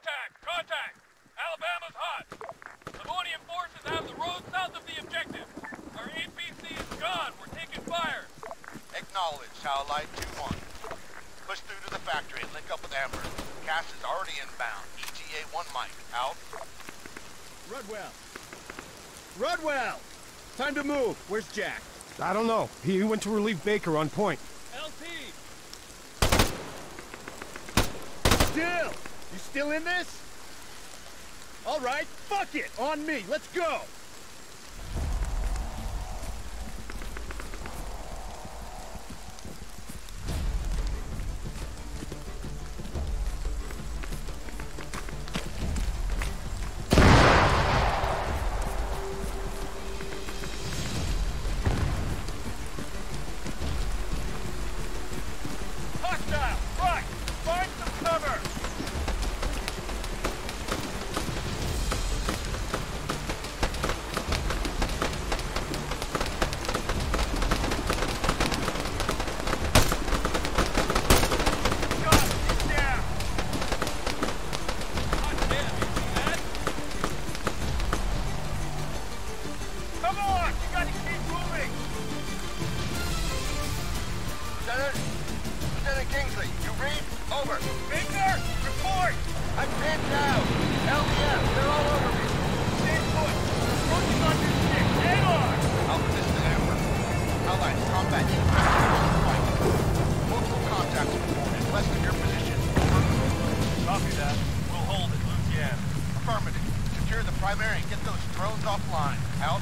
Contact! Contact! Alabama's hot! Livonian forces have the road south of the objective. Our APC is gone. We're taking fire. Acknowledge, Satellite 2-1. Push through to the factory and link up with Amber. Cash is already inbound. ETA 1 Mike. Out. Rudwell! Rudwell! Time to move. Where's Jack? I don't know. He went to relieve Baker on point. LT! Still! You still in this? All right, fuck it! On me, let's go! Copy that. We'll hold it, Louisiana. Affirmative. Secure the primary and get those drones offline. Out.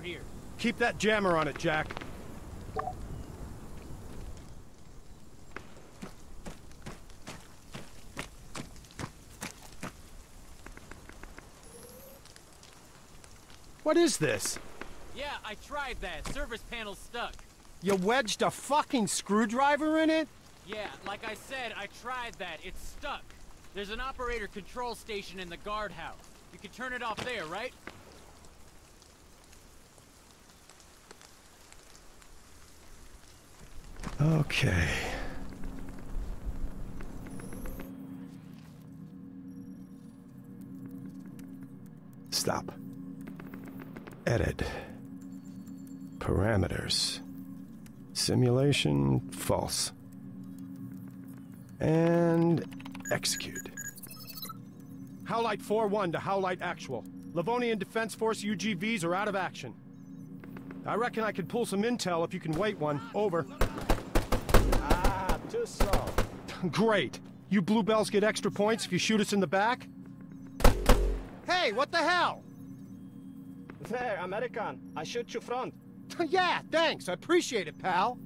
Over here. Keep that jammer on it, Jack. What is this? Yeah, I tried that. Service panel's stuck. You wedged a fucking screwdriver in it? Yeah, like I said, I tried that. It's stuck. There's an operator control station in the guardhouse. You can turn it off there, right? Okay. Stop. Edit. Parameters. Simulation false. And execute. Howlite 4-1 to Howlite Actual. Livonian Defense Force UGVs are out of action. I reckon I could pull some intel if you can wait one. Over. Too. Great. You bluebells get extra points if you shoot us in the back? Hey, what the hell? There, American. I shoot you front. yeah, thanks. I appreciate it, pal.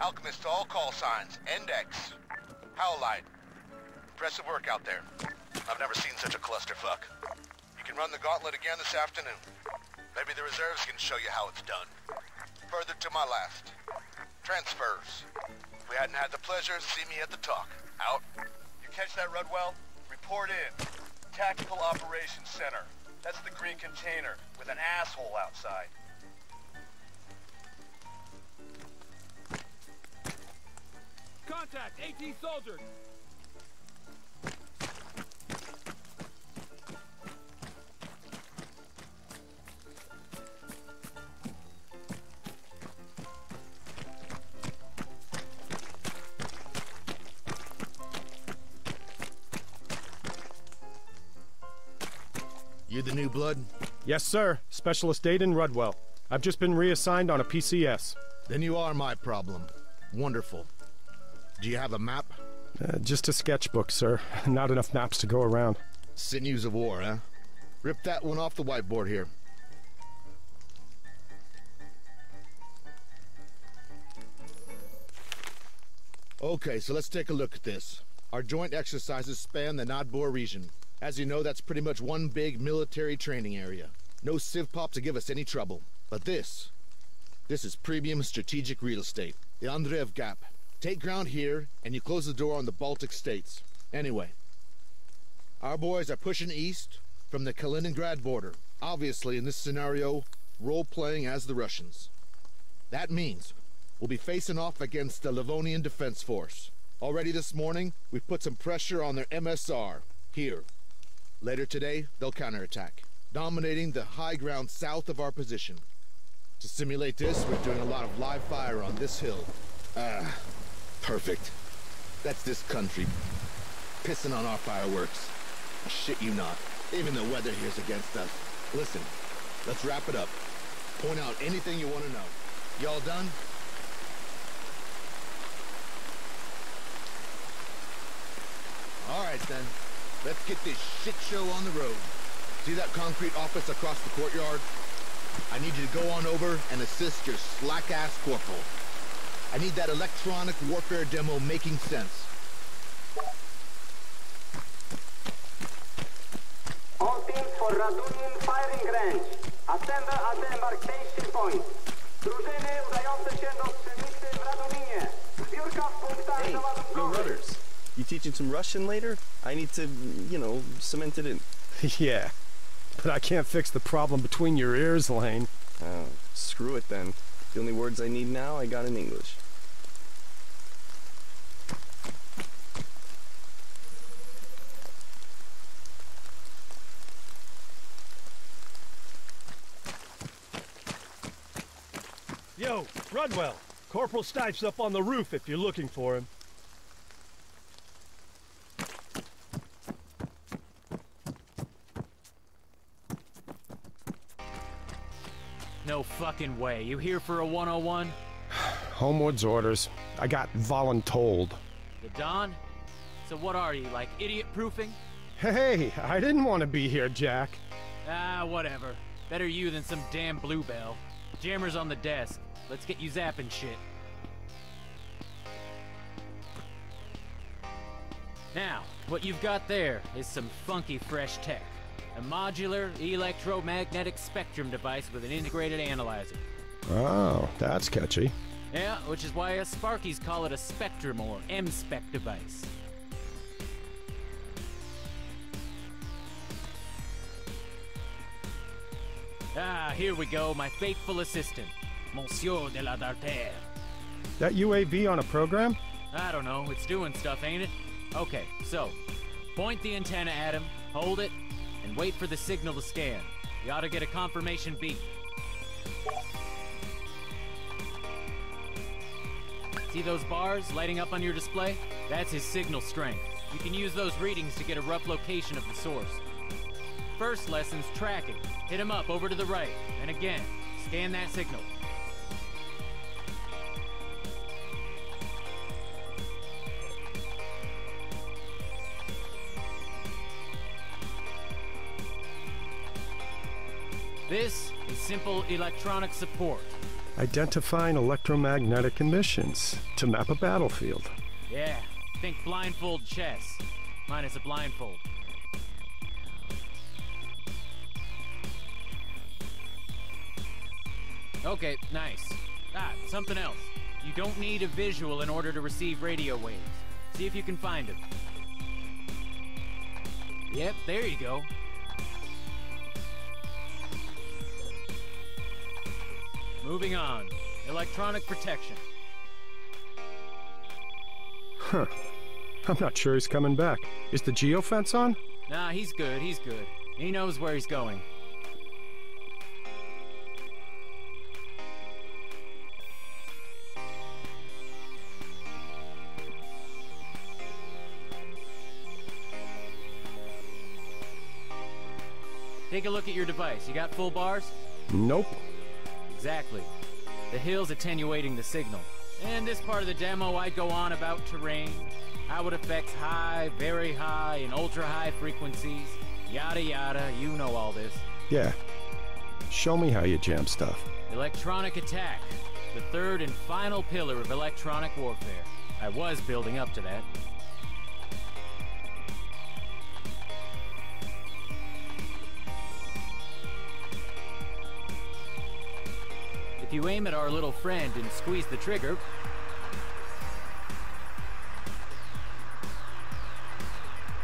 Alchemist to all call signs. Index. Howlite. Impressive work out there. I've never seen such a clusterfuck. You can run the gauntlet again this afternoon. Maybe the reserves can show you how it's done. Further to my last. Transfers. If we hadn't had the pleasure, see me at the talk. Out. You catch that, Rudwell? Report in. Tactical Operations Center. That's the green container with an asshole outside. Contact! AT soldiers! You the new blood? Yes, sir. Specialist Aiden Rudwell. I've just been reassigned on a PCS. Then you are my problem. Wonderful. Do you have a map? Uh, just a sketchbook, sir. Not enough maps to go around. Sinews of war, huh? Rip that one off the whiteboard here. Okay, so let's take a look at this. Our joint exercises span the Nadbor region. As you know, that's pretty much one big military training area. No civ pop to give us any trouble. But this, this is premium strategic real estate. The Andreev Gap. Take ground here, and you close the door on the Baltic states. Anyway, our boys are pushing east from the Kaliningrad border. Obviously, in this scenario, role-playing as the Russians. That means we'll be facing off against the Livonian Defense Force. Already this morning, we've put some pressure on their MSR, here. Later today, they'll counterattack, dominating the high ground south of our position. To simulate this, we're doing a lot of live fire on this hill. Ah, perfect. That's this country pissing on our fireworks. Shit you not. Even the weather here's against us. Listen, let's wrap it up. Point out anything you want to know. Y'all done? All right then. Let's get this shit show on the road. See that concrete office across the courtyard? I need you to go on over and assist your slack-ass corporal. I need that electronic warfare demo making sense. All teams for Radunian firing range. Assemble at the embarkation point. Drużyny udające się do przemysłu w Raduninie. Zbiórka w punktach Hey, yo, załadunkowych. You teaching some Russian later? I need to, you know, cement it in. yeah. But I can't fix the problem between your ears, Lane. Oh, screw it then. The only words I need now, I got in English. Yo, Rudwell. Corporal Stipe's up on the roof if you're looking for him. No fucking way. You here for a 101? Homeward's orders. I got voluntold. The Don? So what are you, like idiot proofing? Hey, I didn't want to be here, Jack. Ah, whatever. Better you than some damn bluebell. Jammer's on the desk. Let's get you zapping shit. Now, what you've got there is some funky fresh tech. A modular electromagnetic spectrum device with an integrated analyzer. Oh, that's catchy. Yeah, which is why us Sparkies call it a spectrum or M-spec device. Ah, here we go, my faithful assistant, Monsieur de la Dartere. That UAV on a program? I don't know, it's doing stuff, ain't it? Okay, so, point the antenna at him, hold it, and wait for the signal to scan. You ought to get a confirmation beep. See those bars lighting up on your display? That's his signal strength. You can use those readings to get a rough location of the source. First lesson's tracking. Hit him up over to the right, and again, scan that signal. Simple electronic support. Identifying electromagnetic emissions to map a battlefield. Yeah, think blindfold chess, minus a blindfold. Okay, nice. Ah, something else. You don't need a visual in order to receive radio waves. See if you can find them. Yep, there you go. Moving on. Electronic protection. Huh. I'm not sure he's coming back. Is the geofence on? Nah, he's good, he's good. He knows where he's going. Take a look at your device. You got full bars? Nope. Exactly. The hill's attenuating the signal. In this part of the demo, I go on about terrain, how it affects high, very high, and ultra high frequencies, yada yada, you know all this. Yeah. Show me how you jam stuff. Electronic attack, the third and final pillar of electronic warfare. I was building up to that. If you aim at our little friend and squeeze the trigger,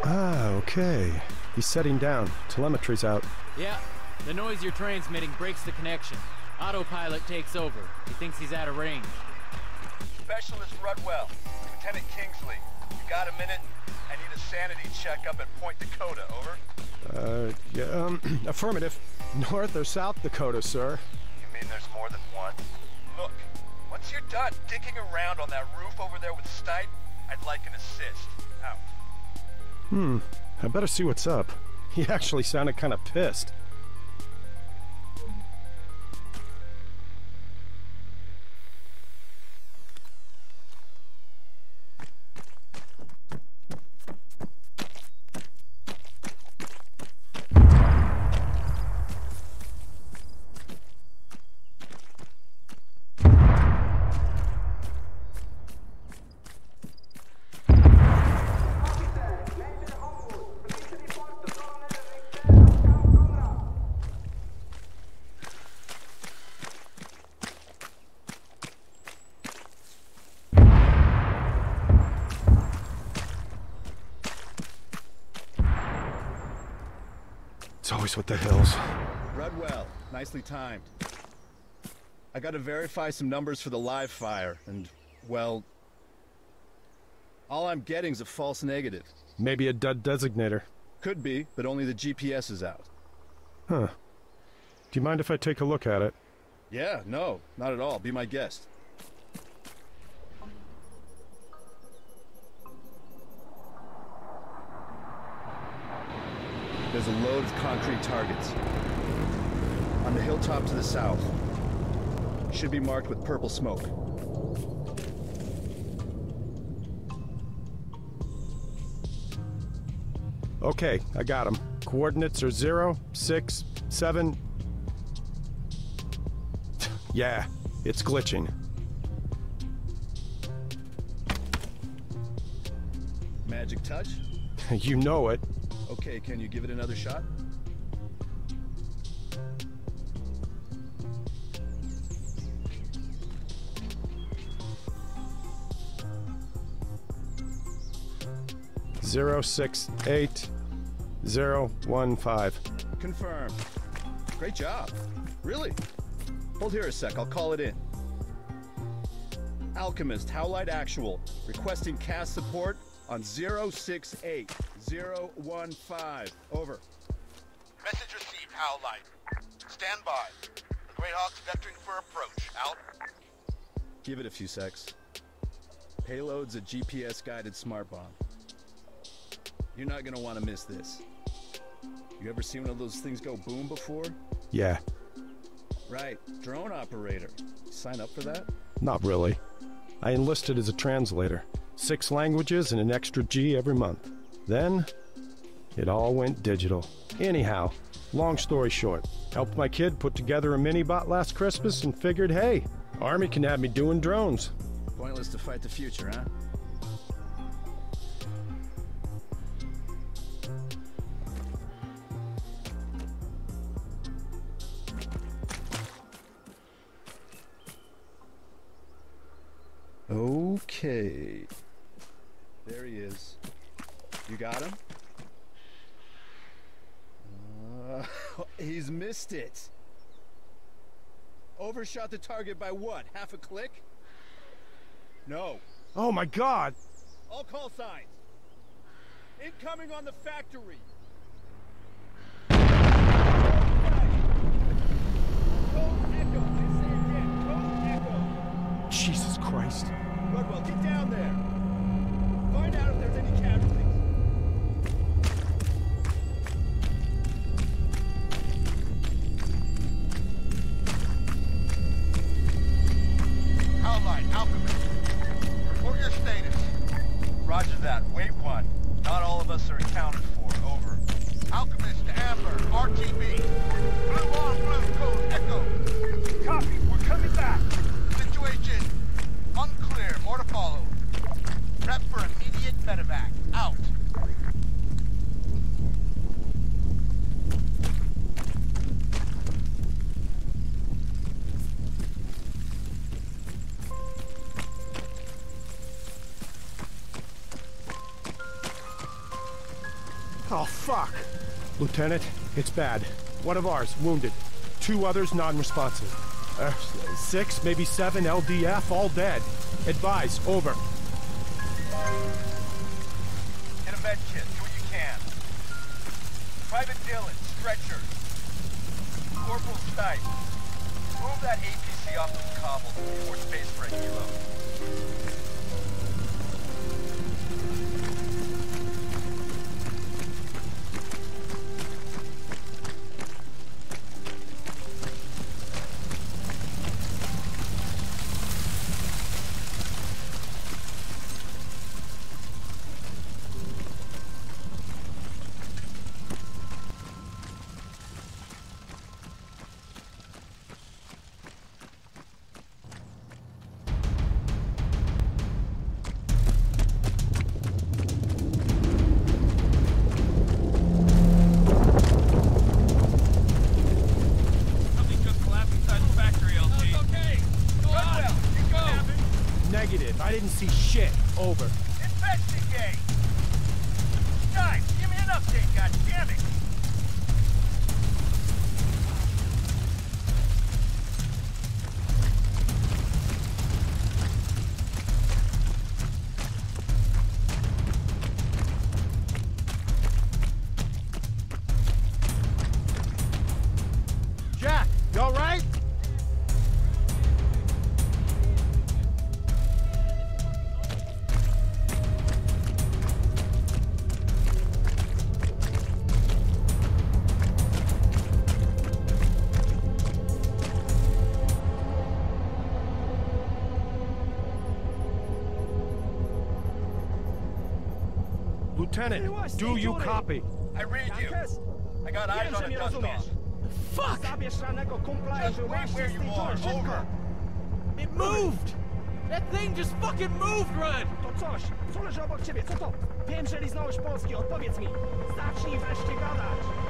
Ah, okay. He's setting down. Telemetry's out. yeah, the noise you're transmitting breaks the connection. Autopilot takes over. He thinks he's out of range. Specialist Rudwell, Lieutenant Kingsley, you got a minute? I need a sanity check up at Point Dakota, over. Uh, yeah, um, affirmative. North or South Dakota, sir? You mean there's more than one? Look, once you're done digging around on that roof over there with Stipe, I'd like an assist. Out. Hmm. I better see what's up. He actually sounded kind of pissed. With the hills. Rudwell, nicely timed. I gotta verify some numbers for the live fire, and, well... All I'm getting's a false negative. Maybe a dud designator. Could be, but only the GPS is out. Huh. Do you mind if I take a look at it? Yeah, no, not at all. Be my guest. A load of concrete targets. On the hilltop to the south. Should be marked with purple smoke. Okay, I got them. Coordinates are zero, six, seven. yeah, it's glitching. Magic touch? you know it. Okay, can you give it another shot? Zero, six, eight, zero, one, five. Confirmed. Great job. Really? Hold here a sec, I'll call it in. Alchemist, Howlite Actual, requesting cast support on 068015. Over. Message received, Howlite. Stand by. The Greyhawk's vectoring for approach. Out. Give it a few secs. Payload's a GPS-guided smart bomb. You're not gonna want to miss this. You ever seen one of those things go boom before? Yeah, Right, drone operator. Sign up for that? not really. I enlisted as a translator. Six languages and an extra G every month. Then, it all went digital. Anyhow, long story short, Helped my kid put together a mini-bot last Christmas and figured, hey, Army can have me doing drones. Pointless to fight the future, huh? Okay. There he is. You got him? Uh, he's missed it. Overshot the target by what? Half a click? No. Oh my god! All call signs. Incoming on the factory. Code Echo. I say again, Code Echo. Jesus Christ. Rudwell, get down there. Find out if there's any casualties. Lieutenant, it's bad. One of ours, wounded. Two others, non-responsive. Uh, six, maybe seven LDF, all dead. Advise, over. Get a med kit. Do what you can. Private Dillon, stretcher. Corporal Stipe. Move that APC off the cobble before space for Lieutenant, do you copy? I read you. I got eyes on a dust off. Fuck! Zabierz rannego kumpla i Just wait wyłaźcie where z you tej are. dziury, szybko! Over. It moved! That thing just fucking moved, Rud! To coś! Co leży obok ciebie? Co to? Wiem, że liznąłeś Polski, odpowiedz mi! Zacznij wreszcie gadać!